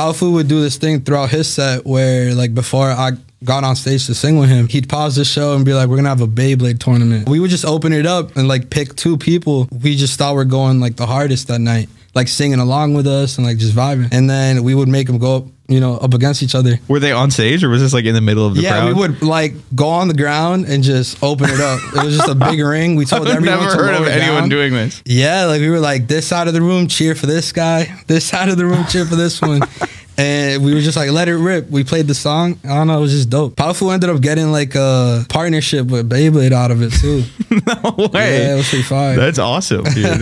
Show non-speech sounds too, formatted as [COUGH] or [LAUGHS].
Powfu would do this thing throughout his set where like before I got on stage to sing with him, he'd pause the show and be like, "We're gonna have a Beyblade tournament." We would just open it up and like pick two people we just thought were going like the hardest that night, like singing along with us and like just vibing. And then we would make them go up, you know, up against each other. Were they on stage or was this like in the middle of the yeah, crowd? we would like go on the ground and just open it up. it was just a big [LAUGHS] ring. We told I've everyone never to heard of anyone down. doing this. Yeah, like we were like this side of the room cheer for this guy, this side of the room cheer for this one. [LAUGHS] And we were just like, let it rip. We played the song. I don't know, it was just dope. Powfu ended up getting like a partnership with Beyblade out of it too. [LAUGHS] no way. Yeah, it was pretty fire. That's awesome, dude.